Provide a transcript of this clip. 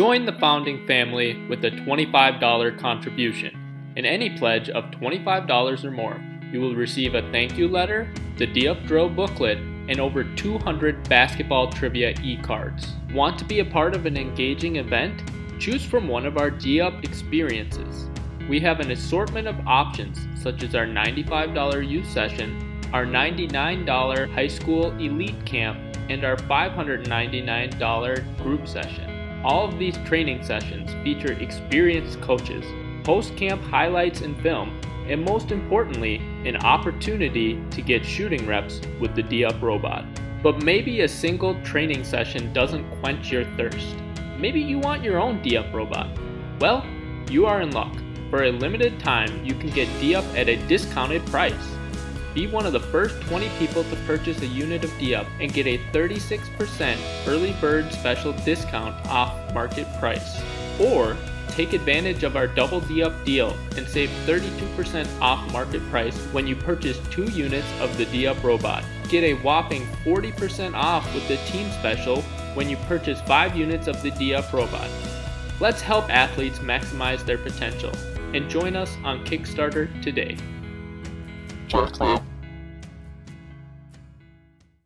Join the founding family with a $25 contribution. In any pledge of $25 or more, you will receive a thank you letter, the Drill booklet, and over 200 basketball trivia e-cards. Want to be a part of an engaging event? Choose from one of our D-Up experiences. We have an assortment of options such as our $95 youth session, our $99 high school elite camp, and our $599 group session. All of these training sessions feature experienced coaches, post camp highlights and film, and most importantly, an opportunity to get shooting reps with the D-Up robot. But maybe a single training session doesn't quench your thirst. Maybe you want your own D-Up robot. Well, you are in luck. For a limited time, you can get D-Up at a discounted price. Be one of the first 20 people to purchase a unit of D-Up and get a 36% early bird special discount off market price. Or take advantage of our double D-Up deal and save 32% off market price when you purchase two units of the D-Up robot. Get a whopping 40% off with the team special when you purchase 5 units of the D-Up robot. Let's help athletes maximize their potential and join us on Kickstarter today. Jack